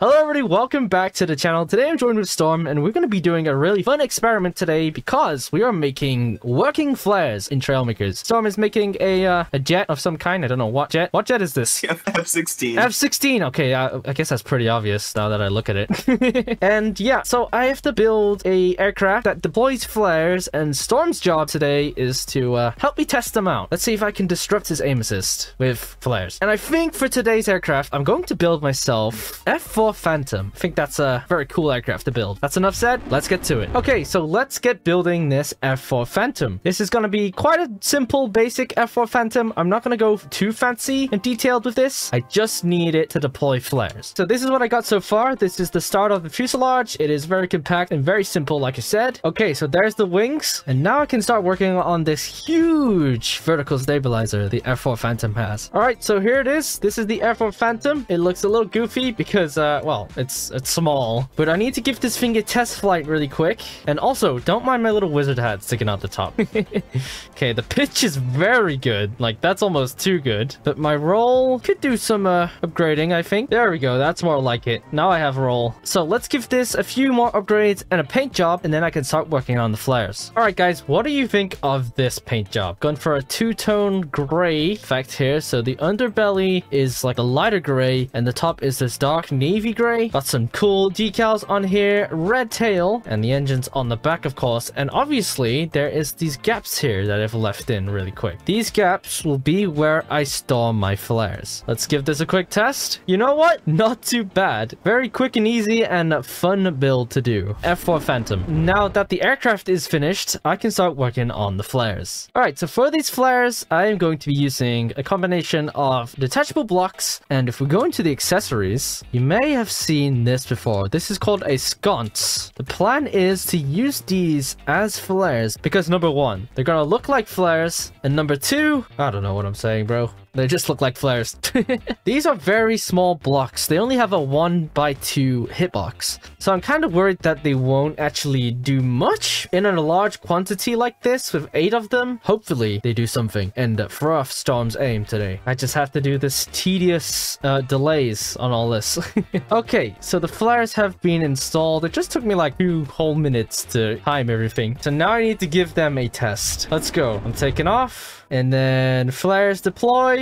Hello everybody, welcome back to the channel. Today I'm joined with Storm and we're going to be doing a really fun experiment today because we are making working flares in Trailmakers. Storm is making a uh, a jet of some kind. I don't know what jet. What jet is this? F-16. F-16. Okay, uh, I guess that's pretty obvious now that I look at it. and yeah, so I have to build a aircraft that deploys flares and Storm's job today is to uh, help me test them out. Let's see if I can disrupt his aim assist with flares. And I think for today's aircraft, I'm going to build myself F4 Phantom. I think that's a very cool aircraft to build. That's enough said. Let's get to it. Okay, so let's get building this F4 Phantom. This is going to be quite a simple, basic F4 Phantom. I'm not going to go too fancy and detailed with this. I just need it to deploy flares. So this is what I got so far. This is the start of the fuselage. It is very compact and very simple, like I said. Okay, so there's the wings. And now I can start working on this huge vertical stabilizer the F4 Phantom has. All right, so here it is. This is the F4 Phantom. It looks a little goofy because, uh, well, it's it's small. But I need to give this thing a test flight really quick. And also, don't mind my little wizard hat sticking out the top. okay, the pitch is very good. Like, that's almost too good. But my roll could do some uh, upgrading, I think. There we go. That's more like it. Now I have roll. So let's give this a few more upgrades and a paint job, and then I can start working on the flares. All right, guys, what do you think of this paint job? Going for a two-tone gray effect here. So the underbelly is like a lighter gray, and the top is this dark navy gray. Got some cool decals on here, red tail, and the engine's on the back, of course. And obviously, there is these gaps here that I've left in really quick. These gaps will be where I store my flares. Let's give this a quick test. You know what? Not too bad. Very quick and easy and fun build to do. F4 Phantom. Now that the aircraft is finished, I can start working on the flares. All right, so for these flares, I am going to be using a combination of detachable blocks. And if we go into the accessories, you may have seen this before. This is called a sconce. The plan is to use these as flares because number one, they're gonna look like flares. And number two, I don't know what I'm saying, bro. They just look like flares. These are very small blocks. They only have a 1 by 2 hitbox. So I'm kind of worried that they won't actually do much in a large quantity like this with 8 of them. Hopefully they do something and uh, throw off Storm's aim today. I just have to do this tedious uh, delays on all this. okay, so the flares have been installed. It just took me like two whole minutes to time everything. So now I need to give them a test. Let's go. I'm taking off. And then flares deploy.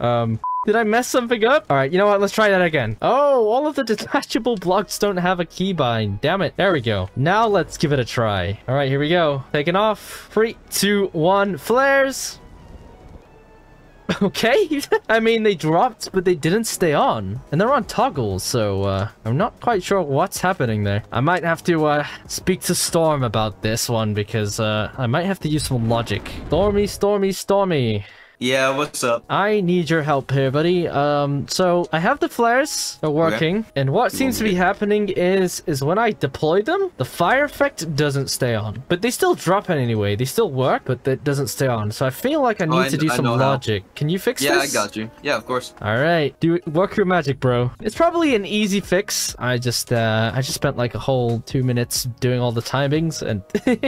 Um, did I mess something up? All right, you know what? Let's try that again. Oh, all of the detachable blocks don't have a keybind. Damn it. There we go. Now let's give it a try. All right, here we go. Taking off. Three, two, one. Flares. Okay, I mean, they dropped, but they didn't stay on. And they're on toggles, so uh, I'm not quite sure what's happening there. I might have to uh, speak to Storm about this one, because uh, I might have to use some logic. Stormy, Stormy, Stormy. Yeah, what's up? I need your help here, buddy. Um, so I have the flares. They're working. Okay. And what seems to be happening is, is when I deploy them, the fire effect doesn't stay on. But they still drop it anyway. They still work, but it doesn't stay on. So I feel like I need oh, I to do some logic. How. Can you fix yeah, this? Yeah, I got you. Yeah, of course. All right. Do work your magic, bro. It's probably an easy fix. I just, uh, I just spent like a whole two minutes doing all the timings and...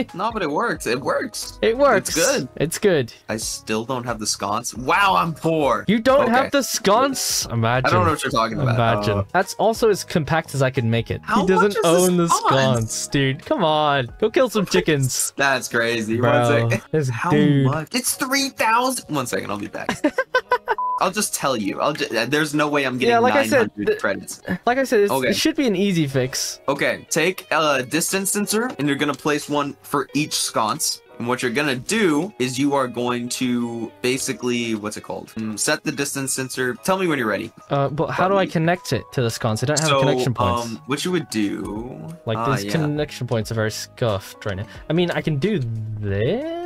no, but it works. It works. It works. It's good. It's good. I still don't have the sconce. Wow, I'm poor. You don't okay. have the sconce? Imagine. I don't know what you're talking about. Imagine. Uh, That's also as compact as I can make it. How he doesn't own the sconce, dude. Come on. Go kill some chickens. That's crazy. Bro, this How dude. much? It's 3,000. One second, I'll be back. I'll just tell you. I'll just, there's no way I'm getting yeah, like 900 I said, credits. Like I said, okay. it should be an easy fix. Okay, take a distance sensor, and you're gonna place one for each sconce. And what you're gonna do is you are going to basically, what's it called? Mm, set the distance sensor. Tell me when you're ready. Uh, but how do I connect it to the sconce? I don't have so, connection points. Um, what you would do? Like uh, these yeah. connection points are very scuffed right now. I mean, I can do this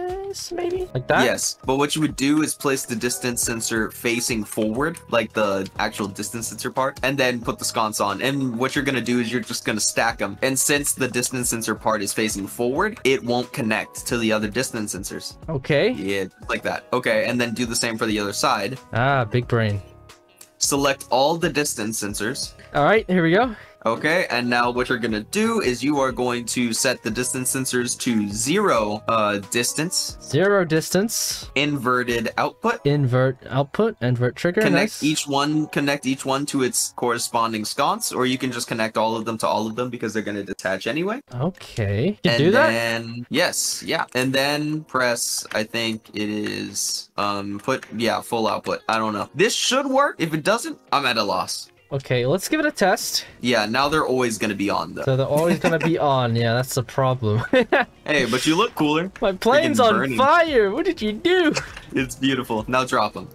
maybe like that. Yes, but what you would do is place the distance sensor facing forward, like the actual distance sensor part, and then put the sconce on. And what you're gonna do is you're just gonna stack them. And since the distance sensor part is facing forward, it won't connect to the other other distance sensors. Okay. Yeah, like that. Okay, and then do the same for the other side. Ah, big brain. Select all the distance sensors. All right, here we go. Okay, and now what you're gonna do is you are going to set the distance sensors to zero uh, distance, Zero distance. inverted output. Invert output. Invert trigger. Connect nice. each one, connect each one to its corresponding sconce, or you can just connect all of them to all of them because they're gonna detach anyway. Okay. You and do that? then yes, yeah, and then press. I think it is um put yeah full output. I don't know. This should work. If it doesn't, I'm at a loss. Okay, let's give it a test. Yeah, now they're always gonna be on though. So they're always gonna be on. Yeah, that's the problem. Hey, but you look cooler. My plane's on burning. fire. What did you do? It's beautiful. Now drop them.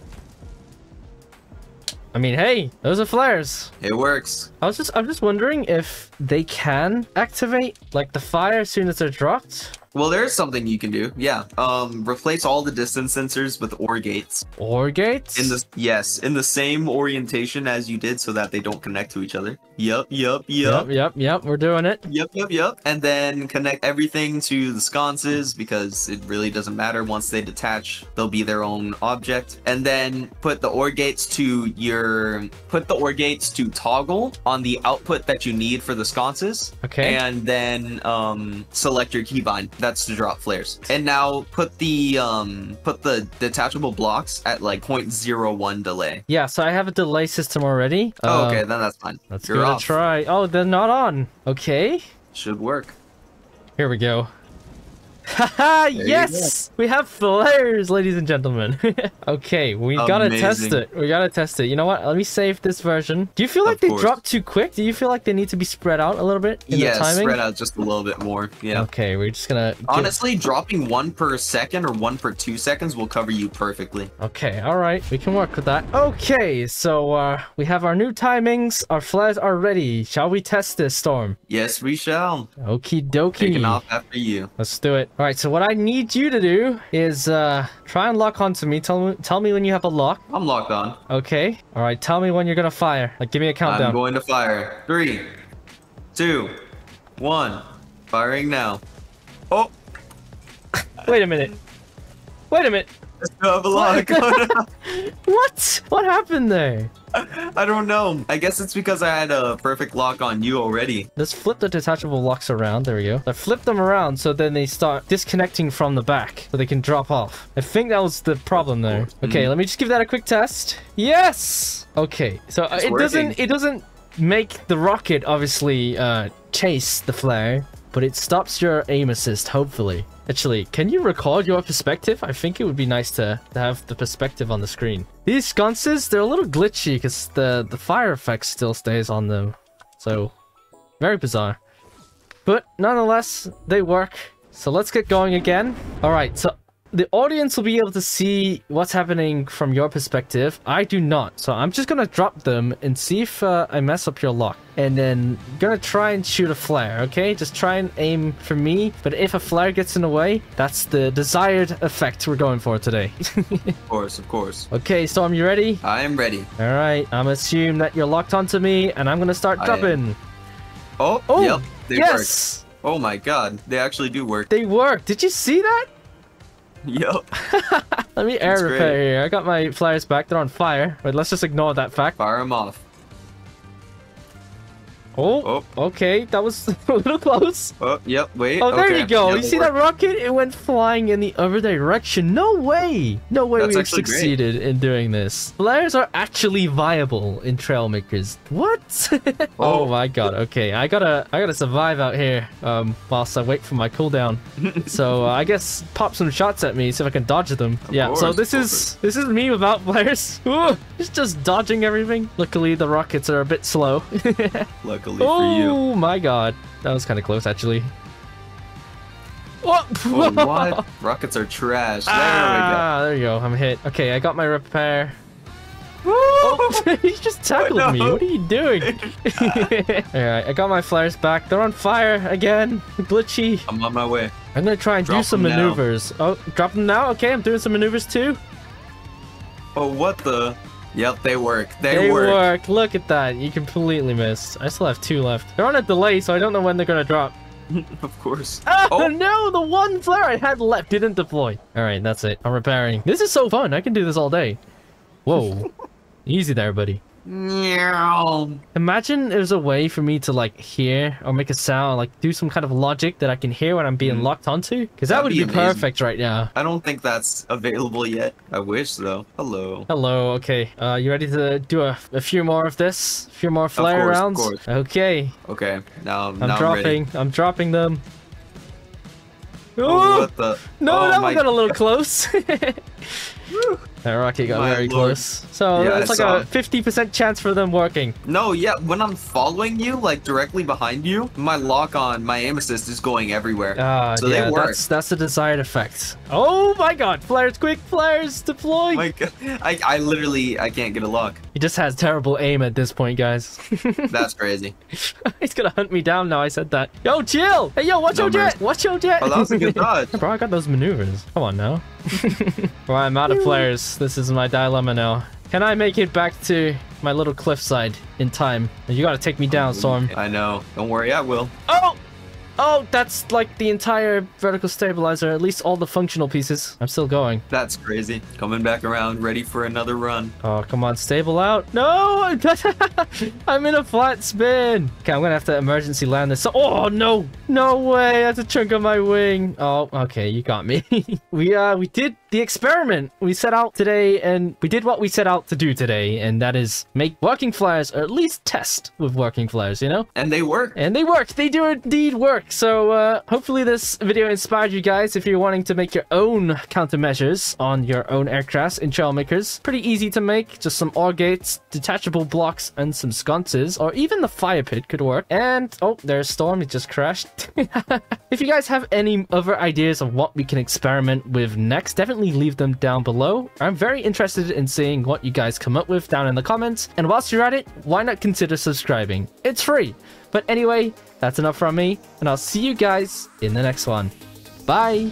I mean, hey, those are flares. It works. I was just, I'm just wondering if they can activate like the fire as soon as they're dropped, Well, there's something you can do. Yeah. Um, replace all the distance sensors with OR gates or gates. in the yes in the same orientation as you did, so that they don't connect to each other. Yep. Yep. Yep. Yep, yep, yep. We're doing it. Yep, yep, yep. And then connect everything to the sconces because it really doesn't matter. Once they detach, they'll be their own object. And then put the OR gates to your put the OR gates to toggle on the output that you need for the sconces. Okay. And then um select your keybind. That's to drop flares. And now put the um put the detachable blocks at like 0.01 delay. Yeah, so I have a delay system already. Oh, Um, okay, then that's fine. Let's You're give it a try. Oh, they're not on. Okay. Should work. Here we go. Haha, yes! We have flares, ladies and gentlemen. okay, we gotta test it. We gotta test it. You know what? Let me save this version. Do you feel like Of they course. drop too quick? Do you feel like they need to be spread out a little bit in yeah, the timing? spread out just a little bit more. Yeah. Okay, we're just gonna. give- Honestly, dropping one per second or one per two seconds will cover you perfectly. Okay, all right, we can work with that. Okay, so uh, we have our new timings. Our flares are ready. Shall we test this storm? Yes, we shall. Okie dokie. Taking off after you. Let's do it. All right, so what I need you to do is uh, try and lock onto me. Tell me, tell me when you have a lock. I'm locked on. Okay. All right, tell me when you're gonna fire. Like, give me a I'm countdown. going to fire. Three, two, one. Firing now. Oh, Wait a minute. Wait a minute. I still have a lock. What? What happened there? I don't know. I guess it's because I had a perfect lock on you already. Let's flip the detachable blocks around. There we go. I flip them around so then they start disconnecting from the back so they can drop off. I think that was the problem there. Okay, let me just give that a quick test. Yes. Okay, so uh, it doesn't it doesn't make the rocket obviously uh, chase the flare, but it stops your aim assist. Hopefully. Actually, can you record your perspective? I think it would be nice to, to have the perspective on the screen. These sconces, they're a little glitchy because the, the fire effect still stays on them. So, very bizarre. But nonetheless, they work. So let's get going again. All right, so the audience will be able to see what's happening from your perspective. I do not. So I'm just going to drop them and see if uh, I mess up your lock. And then gonna try and shoot a flare, okay? Just try and aim for me. But if a flare gets in the way, that's the desired effect we're going for today. Of course, of course. okay, Storm, you ready? I am ready. All right, I'm assume that you're locked onto me, and I'm gonna start dropping. Oh, Oh, yep. They yes! work. Oh my god, they actually do work. They work. Did you see that? Yep. Let me air That's repair great. here. I got my flares back. They're on fire. Wait, let's just ignore that fact. Fire them off. Oh, Oh. okay. That was a little close. Oh, yep. Wait. Oh, there okay. you go. Yep, you see work. that rocket? It went flying in the other direction. No way. No way That's we actually great. succeeded in doing this. Flares are actually viable in Trailmakers. What? oh. Oh. my god. Okay, I gotta, I gotta survive out here. Um, whilst I wait for my cooldown. so uh, I guess pop some shots at me, see if I can dodge them. yeah. so this is this is me without flares. Ooh, it's just dodging everything. Luckily, the rockets are a bit slow. Luckily for you. Oh my god. That was kind of close, actually. What? Oh, what? Rockets are trash. There we go. Ah, there you go. I'm hit. Okay, I got my repair. Oh, he just tackled Oh, me. What are you doing? Alright, I got my flares back. They're on fire again. Glitchy. I'm on my way. I'm gonna try and do some them now. maneuvers. Oh, drop them now? Okay, I'm doing some maneuvers too. Oh, what the? Yep, they work. They, They work. work. Look at that. You completely missed. I still have two left. They're on a delay, so I don't know when they're gonna drop. of course. Oh, Oh. no, the one flare I had left didn't deploy. All right, that's it. I'm repairing. This is so fun. I can do this all day. Whoa. Easy there, buddy. Meow. Imagine there's a way for me to like hear or make a sound, like do some kind of logic that I can hear when I'm being Mm. locked onto. Because that That'd be be, perfect right now. I don't think that's available yet. I wish though. Hello. Hello, okay. Uh, you ready to do a, a few more of this? A few more flare course, of rounds? course. Okay, Okay, now, I'm now I'm ready. dropping. I'm dropping them. Oh, Oh, what the? no, oh, that my one got a little close. that rocket got My very lord. close. So Yeah, it's like a 50% chance for them working. No, yeah, when I'm following you, like directly behind you, my lock on, my aim assist is going everywhere. Ah, So they work. that's that's the desired effect. Oh my god, flares quick, flares deploy. I, I literally, I can't get a lock. He just has terrible aim at this point, guys. That's crazy. He's gonna hunt me down now. I said that. Yo, chill. Hey, yo, watch your jet. Watch your jet. Oh, that was a good dodge. Bro, I got those maneuvers. Come on now. well, I'm out of flares. This is my dilemma now. Can I make it back to my little cliffside in time? You gotta take me down, Storm. I know. Don't worry, I will. Oh! Oh, that's like the entire vertical stabilizer, at least all the functional pieces. I'm still going. That's crazy. Coming back around, ready for another run. Oh, come on, stable out. No! I'm in a flat spin. Okay, I'm gonna have to emergency land this. Oh, no! No way! That's a chunk of my wing. Oh, okay, you got me. we, uh, we did the experiment we set out today, and we did what we set out to do today, and that is make working flares, or at least test with working flares, you know? And they work. And they work. They do indeed work. So uh, hopefully this video inspired you guys if you're wanting to make your own countermeasures on your own aircrafts in Trailmakers. Pretty easy to make. Just some OR gates, detachable blocks, and some sconces. Or even the fire pit could work. And, oh, there's Storm. It just crashed. if you guys have any other ideas of what we can experiment with next, definitely leave them down below. I'm very interested in seeing what you guys come up with down in the comments. And whilst you're at it, why not consider subscribing? It's free. But anyway, that's enough from me, and I'll see you guys in the next one. Bye!